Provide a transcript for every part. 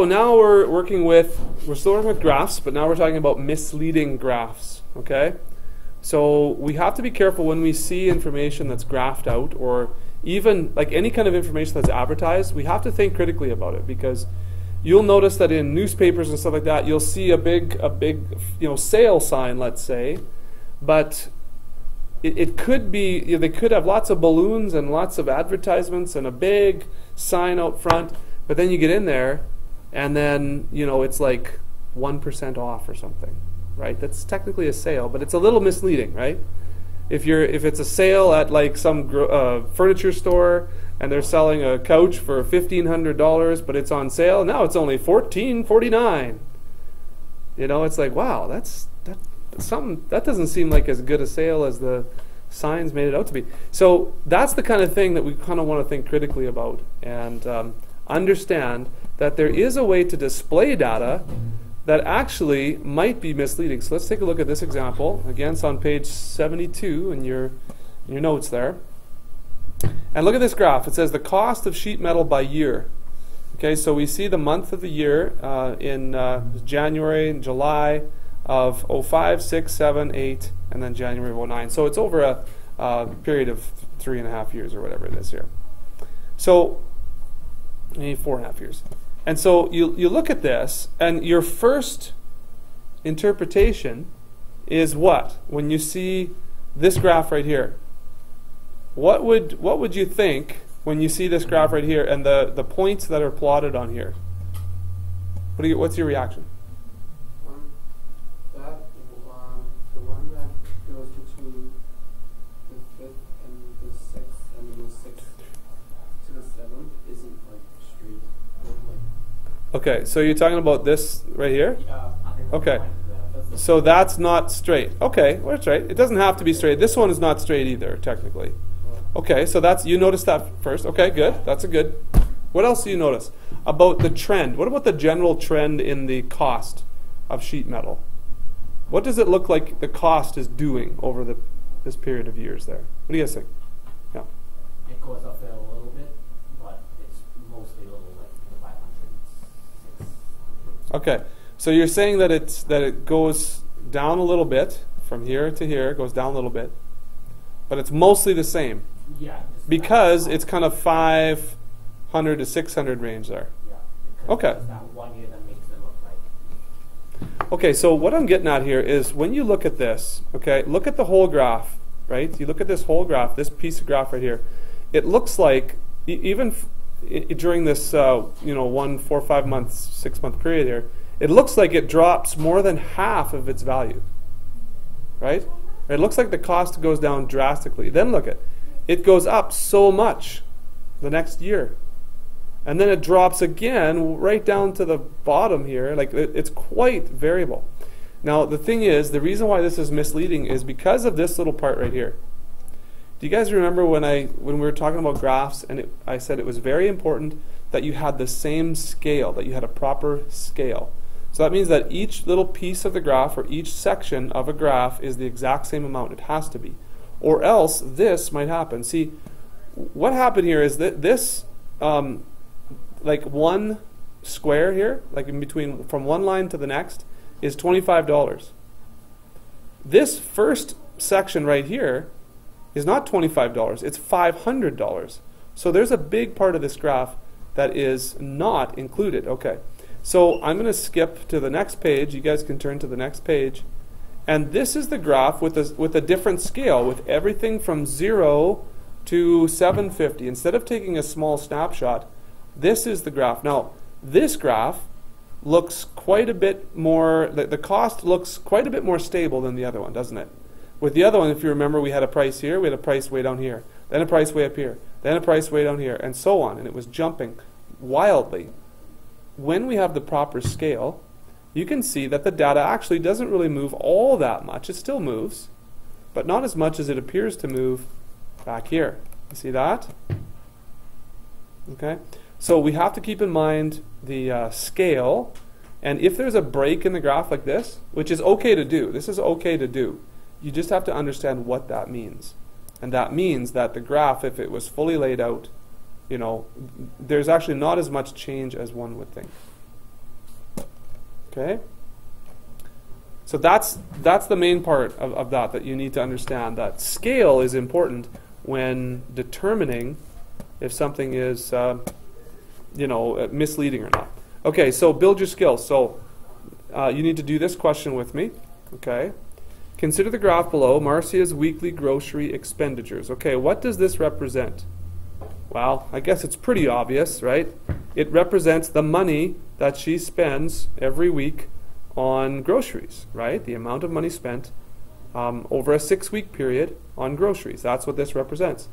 So now we're working with, we're still working with graphs, but now we're talking about misleading graphs, okay? So we have to be careful when we see information that's graphed out or even like any kind of information that's advertised, we have to think critically about it because you'll notice that in newspapers and stuff like that, you'll see a big, a big, you know, sale sign, let's say, but it, it could be, you know, they could have lots of balloons and lots of advertisements and a big sign out front, but then you get in there and then, you know, it's like 1% off or something, right? That's technically a sale, but it's a little misleading, right? If you're if it's a sale at like some uh, furniture store and they're selling a couch for fifteen hundred dollars, but it's on sale now, it's only fourteen forty nine. You know, it's like wow, that's that something that doesn't seem like as good a sale as the signs made it out to be. So that's the kind of thing that we kind of want to think critically about and um, understand that there is a way to display data that actually might be misleading. So let's take a look at this example. Again, it's on page 72 in your, in your notes there. And look at this graph. It says the cost of sheet metal by year. Okay, so we see the month of the year uh, in uh, January and July of 05, 6, 7, 8, and then January of 09. So it's over a uh, period of three and a half years or whatever it is here. So, maybe four and a half years. And so you, you look at this, and your first interpretation is what? When you see this graph right here, what would, what would you think when you see this graph right here and the, the points that are plotted on here? What do you, what's your reaction? Isn't Okay, so you're talking about this right here? yeah, I think Okay. So that's not straight. Okay, well, that's right. It doesn't have to be straight. This one is not straight either, technically. Okay, so that's you noticed that first. Okay, good. That's a good. What else do you notice about the trend? What about the general trend in the cost of sheet metal? What does it look like the cost is doing over the this period of years there? What do you guys think? Yeah. It goes up there a little bit, but it's mostly little like the 500, 600. Okay, so you're saying that it's that it goes down a little bit from here to here, it goes down a little bit, but it's mostly the same Yeah. because it's kind of 500 to 600 range there. Yeah. Okay. it's that one year that makes it look like. Okay, so what I'm getting at here is when you look at this, okay, look at the whole graph, right? You look at this whole graph, this piece of graph right here. It looks like e- even during this, uh, you know, one, four, five months, six month period here, it looks like it drops more than half of its value, right? It looks like the cost goes down drastically. Then look at it goes up so much the next year and then it drops again right down to the bottom here. Like it, it's quite variable. Now the thing is, the reason why this is misleading is because of this little part right here. Do you guys remember when I when we were talking about graphs and it, I said it was very important that you had the same scale, that you had a proper scale. So that means that each little piece of the graph or each section of a graph is the exact same amount. It has to be, or else this might happen. See, what happened here is that this um, like one square here, like in between from one line to the next, is $25. This first section right here is not $25, it's $500. So there's a big part of this graph that is not included. Okay. So I'm going to skip to the next page. You guys can turn to the next page. And this is the graph with a, with a different scale, with everything from 0 to 750. Instead of taking a small snapshot, this is the graph. Now, this graph looks quite a bit more, the, the cost looks quite a bit more stable than the other one, doesn't it? With the other one, if you remember, we had a price here, we had a price way down here, then a price way up here, then a price way down here, and so on. And it was jumping wildly. When we have the proper scale, you can see that the data actually doesn't really move all that much. It still moves, but not as much as it appears to move back here. You see that? Okay? So we have to keep in mind the uh, scale, and if there's a break in the graph like this, which is okay to do, this is okay to do, you just have to understand what that means. And that means that the graph, if it was fully laid out, you know, there's actually not as much change as one would think. Okay? So that's that's the main part of, of that that you need to understand. That scale is important when determining if something is, uh, you know, uh, misleading or not. Okay, so build your skills. So uh, you need to do this question with me. Okay. Consider the graph below, Marcia's weekly grocery expenditures. Okay, what does this represent? Well, I guess it's pretty obvious, right? It represents the money that she spends every week on groceries, right? The amount of money spent um, over a six week period on groceries. That's what this represents.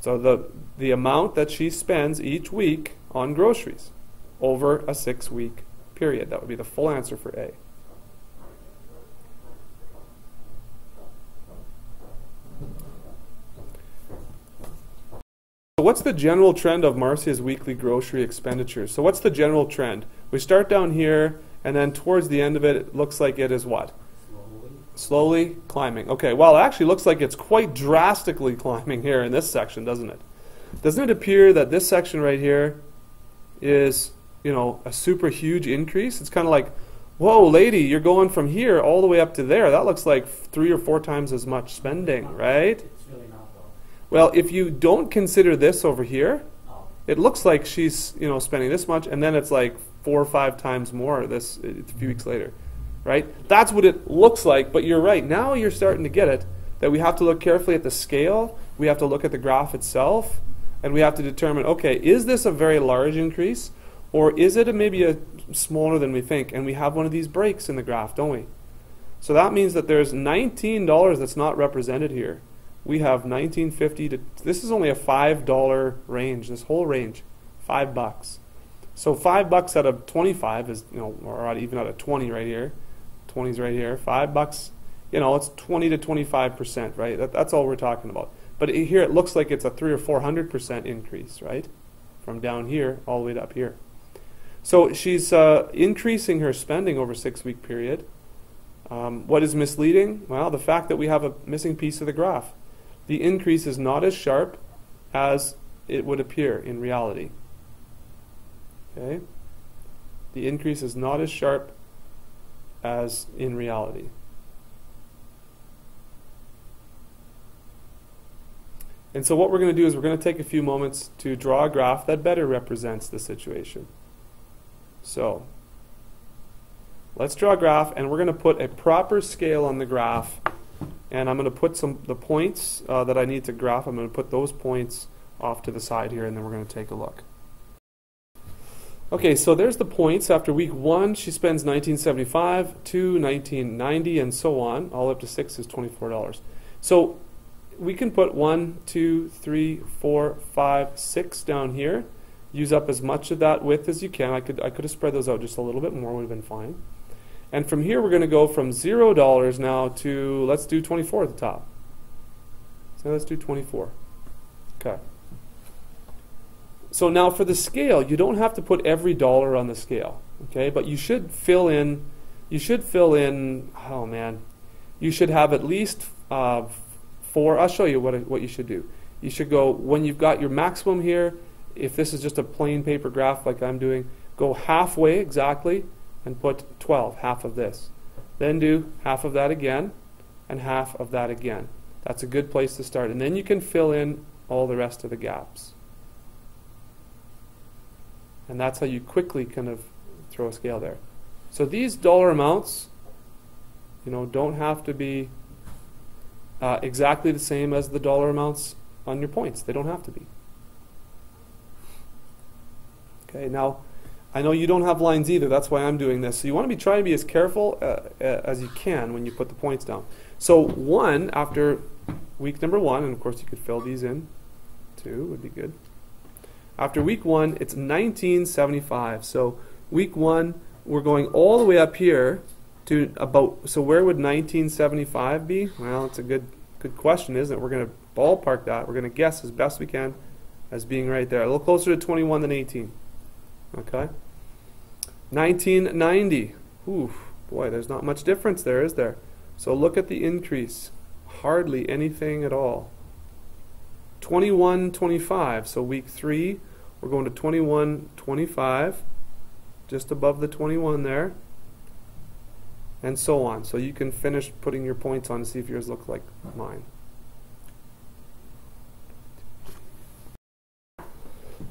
So the, the amount that she spends each week on groceries over a six week period. That would be the full answer for A. what's the general trend of Marcia's weekly grocery expenditures? So what's the general trend? We start down here, and then towards the end of it, it looks like it is what? Slowly. Slowly climbing. Okay, well, it actually looks like it's quite drastically climbing here in this section, doesn't it? Doesn't it appear that this section right here is, you know, a super huge increase? It's kind of like, whoa, lady, you're going from here all the way up to there. That looks like three or four times as much spending, right? It's really not though. Well, if you don't consider this over here, Oh, it looks like she's you know spending this much, and then it's like four or five times more this uh, a few weeks later, right? That's what it looks like. But you're right. Now you're starting to get it that we have to look carefully at the scale. We have to look at the graph itself, and we have to determine okay, is this a very large increase, or is it a, maybe a smaller than we think? And we have one of these breaks in the graph, don't we? So that means that there's $19 that's not represented here. We have 1950 to this is only a five dollar range. This whole range, five bucks. So five bucks out of 25 is you know, or even out of 20 right here, 20's right here. Five bucks, you know, it's 20 to 25 percent, right? That, that's all we're talking about. But here it looks like it's a three or four hundred percent increase, right? From down here all the way up here. So she's uh, increasing her spending over six week period. Um, what is misleading? Well, the fact that we have a missing piece of the graph. The increase is not as sharp as it would appear in reality. Okay? The increase is not as sharp as in reality. And so, what we're going to do is we're going to take a few moments to draw a graph that better represents the situation. So, let's draw a graph, and we're going to put a proper scale on the graph. And I'm going to put some the points uh, that I need to graph. I'm going to put those points off to the side here, and then we're going to take a look. Okay, so there's the points. After week one, she spends 1975, two 1990, and so on. All up to six is $24. So we can put one, two, three, four, five, six down here. Use up as much of that width as you can. I could I could have spread those out just a little bit more. Would have been fine. And from here, we're going to go from zero dollars now to let's do 24 at the top. So let's do 24. Okay. So now for the scale, you don't have to put every dollar on the scale, okay? But you should fill in. You should fill in. Oh man, you should have at least uh, four. I'll show you what what you should do. You should go when you've got your maximum here. If this is just a plain paper graph like I'm doing, go halfway exactly and put 12, half of this. Then do half of that again and half of that again. That's a good place to start. And then you can fill in all the rest of the gaps. And that's how you quickly kind of throw a scale there. So these dollar amounts, you know, don't have to be uh, exactly the same as the dollar amounts on your points. They don't have to be. Okay, now I know you don't have lines either. That's why I'm doing this. So you want to be trying to be as careful uh, uh, as you can when you put the points down. So one after week number one, and of course you could fill these in Two Would be good. After week one, it's 1975. So week one, we're going all the way up here to about. So where would 1975 be? Well, it's a good good question, isn't it? We're going to ballpark that. We're going to guess as best we can as being right there. A little closer to 21 than 18. Okay. 1990. Ooh, boy, there's not much difference there, is there? So look at the increase. Hardly anything at all. 21.25. So week three, we're going to 21.25, just above the 21 there. and so on. So you can finish putting your points on to see if yours look like mine.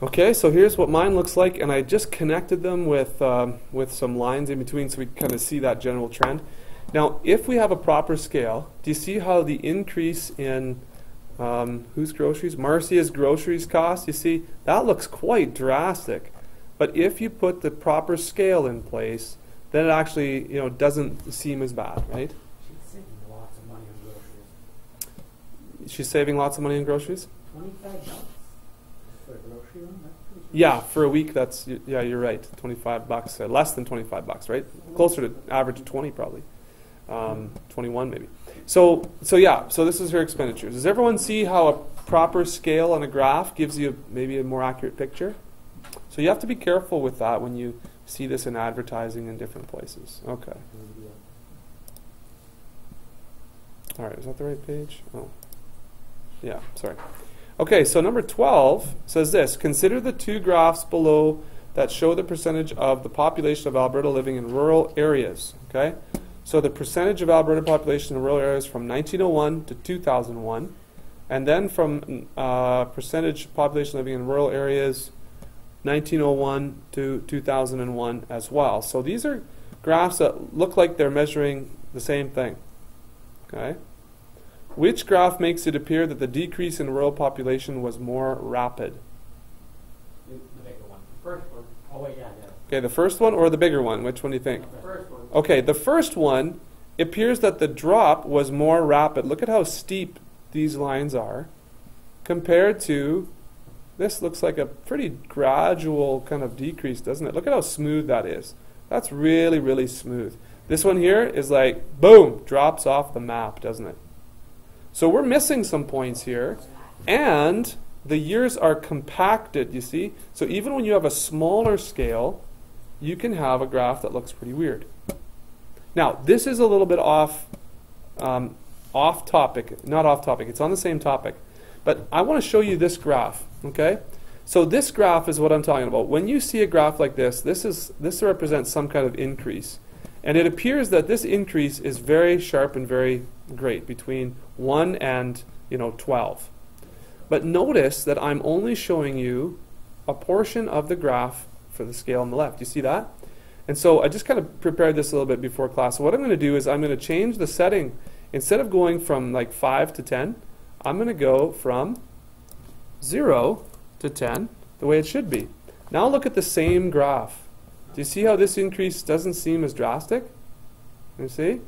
Okay, so here's what mine looks like, and I just connected them with, um, with some lines in between so we can kind of see that general trend. Now, if we have a proper scale, do you see how the increase in um, whose groceries? Marcia's groceries cost, you see, that looks quite drastic. But if you put the proper scale in place, then it actually you know, doesn't seem as bad, right? She's saving lots of money on groceries. She's saving lots of money on groceries? 25 yeah, for a week, that's yeah, you're right. Twenty-five bucks, uh, less than twenty-five bucks, right? Closer to average of twenty, probably. Um, Twenty-one, maybe. So, so yeah. So this is her expenditures. Does everyone see how a proper scale on a graph gives you maybe a more accurate picture? So you have to be careful with that when you see this in advertising in different places. Okay. All right, is that the right page? Oh. Yeah, sorry. Okay, so number 12 says this Consider the two graphs below that show the percentage of the population of Alberta living in rural areas. Okay? So the percentage of Alberta population in rural areas from 1901 to 2001, and then from uh, percentage population living in rural areas 1901 to 2001 as well. So these are graphs that look like they're measuring the same thing. Okay? Which graph makes it appear that the decrease in rural population was more rapid? The the bigger one. First one. Oh, wait, yeah, yeah. Okay, the first one or the bigger one? Which one do you think? Okay. First one. Okay, the first one appears that the drop was more rapid. Look at how steep these lines are compared to this looks like a pretty gradual kind of decrease, doesn't it? Look at how smooth that is. That's really, really smooth. This one here is like, boom, drops off the map, doesn't it? So we're missing some points here. And the years are compacted, you see? So even when you have a smaller scale, you can have a graph that looks pretty weird. Now, this is a little bit off, um, off topic. Not off topic, it's on the same topic. But I want to show you this graph, okay? So this graph is what I'm talking about. When you see a graph like this, this is this represents some kind of increase. And it appears that this increase is very sharp and very great between 1 and, you know, 12. But notice that I'm only showing you a portion of the graph for the scale on the left. You see that? And so I just kind of prepared this a little bit before class. So what I'm going to do is I'm going to change the setting. Instead of going from like 5 to 10, I'm going to go from 0 to 10, the way it should be. Now look at the same graph. Do you see how this increase doesn't seem as drastic? You see?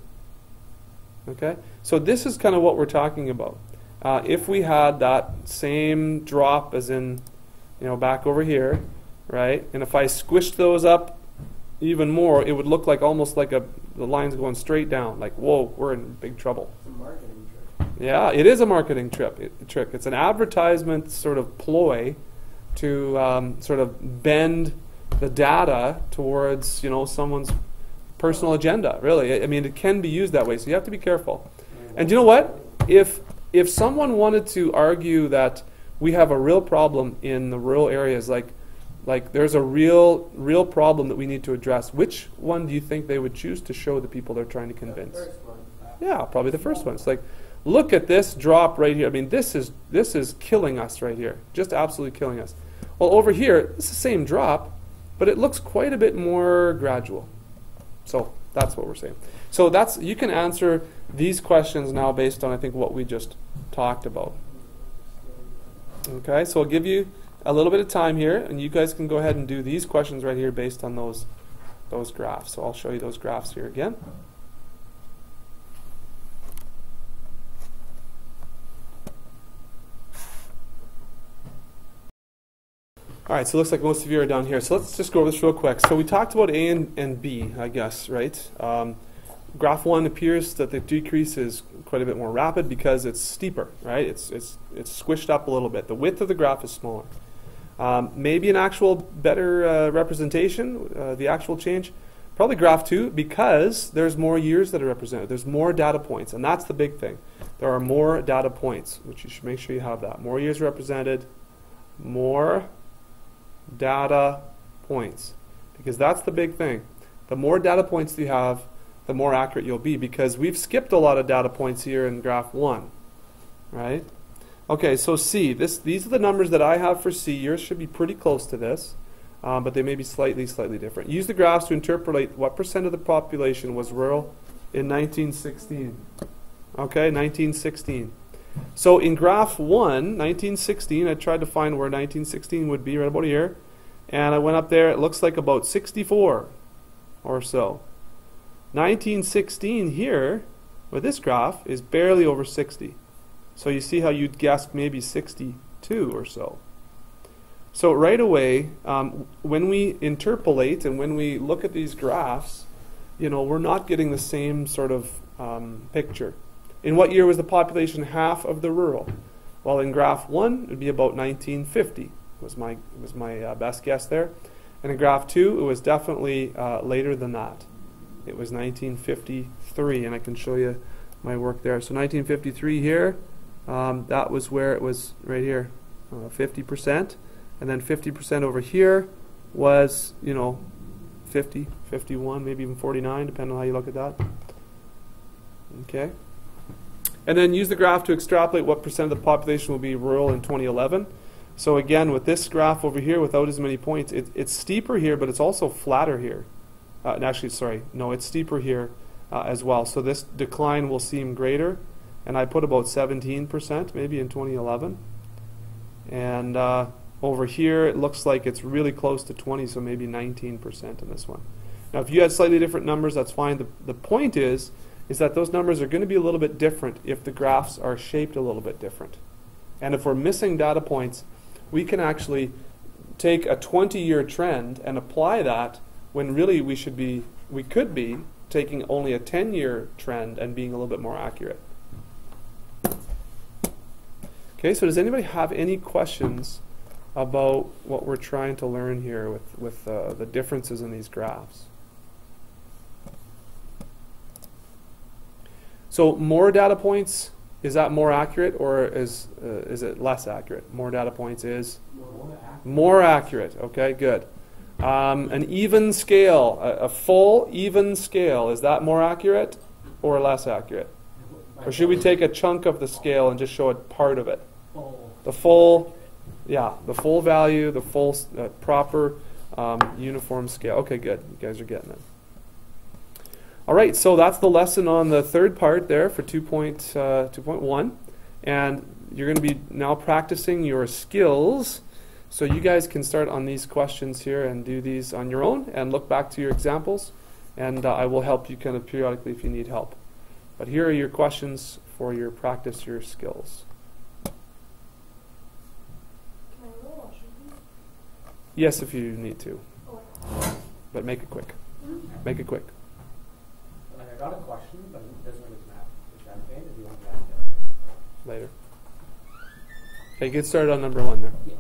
Okay? So this is kind of what we're talking about. Uh, if we had that same drop as in, you know, back over here, right? And if I squished those up even more, it would look like almost like a the line's going straight down. Like, whoa, we're in big trouble. It's a marketing trick. Yeah, it is a marketing trip, it, trick. It's an advertisement sort of ploy to um, sort of bend the data towards you know someone's personal agenda. Really, I mean, it can be used that way. So you have to be careful. And you know what? If if someone wanted to argue that we have a real problem in the rural areas, like like there's a real real problem that we need to address, which one do you think they would choose to show the people they're trying to convince? The first one. Yeah, probably the first one. It's like, look at this drop right here. I mean, this is this is killing us right here, just absolutely killing us. Well, over here, it's the same drop, but it looks quite a bit more gradual. So that's what we're saying. So that's you can answer these questions now based on I think what we just talked about. Okay, so I'll give you a little bit of time here, and you guys can go ahead and do these questions right here based on those those graphs. So I'll show you those graphs here again. All right, so it looks like most of you are down here. So let's just go over this real quick. So we talked about A and, and B, I guess, right? Um, graph one appears that the decrease is quite a bit more rapid because it's steeper, right? It's, it's, it's squished up a little bit. The width of the graph is smaller. Um, maybe an actual better uh, representation, uh, the actual change, probably graph two because there's more years that are represented. There's more data points, and that's the big thing. There are more data points, which you should make sure you have that. More years represented, more data points, because that's the big thing. The more data points you have, the more accurate you'll be because we've skipped a lot of data points here in graph one, right? Okay, so C, this, these are the numbers that I have for C. Yours should be pretty close to this, um, but they may be slightly, slightly different. Use the graphs to interpolate what percent of the population was rural in 1916. Okay, 1916. So in graph 1, 1916, I tried to find where 1916 would be, right about here. And I went up there, it looks like about 64 or so. 1916 here, with this graph, is barely over 60. So you see how you'd guess maybe 62 or so. So right away, um, when we interpolate and when we look at these graphs, you know, we're not getting the same sort of um, picture. In what year was the population half of the rural? Well, in graph one, it would be about 1950 was my was my uh, best guess there. And in graph two, it was definitely uh, later than that. It was 1953, and I can show you my work there. So 1953 here, um, that was where it was right here, uh, 50%, and then 50% over here was you know 50, 51, maybe even 49, depending on how you look at that. Okay. And then use the graph to extrapolate what percent of the population will be rural in 2011. So again, with this graph over here, without as many points, it, it's steeper here, but it's also flatter here. Uh, actually, sorry, no, it's steeper here uh, as well. So this decline will seem greater. And I put about 17% maybe in 2011. And uh, over here, it looks like it's really close to 20, so maybe 19% in this one. Now, if you had slightly different numbers, that's fine. The, the point is, is that those numbers are going to be a little bit different if the graphs are shaped a little bit different. And if we're missing data points, we can actually take a 20-year trend and apply that when really we should be, we could be taking only a 10-year trend and being a little bit more accurate. Okay, so does anybody have any questions about what we're trying to learn here with, with uh, the differences in these graphs? So more data points, is that more accurate or is, uh, is it less accurate? More data points is More accurate. Okay, good. Um, an even scale, a, a full even scale, is that more accurate or less accurate? Or should we take a chunk of the scale and just show a part of it? The full, yeah, the full value, the full uh, proper um, uniform scale. Okay, good. You guys are getting it. All right, so that's the lesson on the third part there for 2.2.1. Uh, 2.1. and you're going to be now practicing your skills. So you guys can start on these questions here and do these on your own and look back to your examples. And uh, I will help you kind of periodically if you need help. But here are your questions for your practice your skills. Can I roll Washington? Yes, if you need to, but make it quick. Make it quick. I got a question, but it doesn't really matter. Is that okay, do you want to ask it later? Later. Okay, get started on number one there. Yeah.